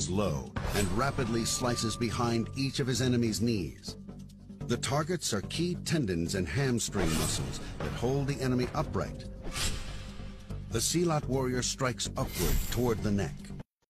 swings low and rapidly slices behind each of his enemy's knees. The targets are key tendons and hamstring muscles that hold the enemy upright. The zealot warrior strikes upward toward the neck.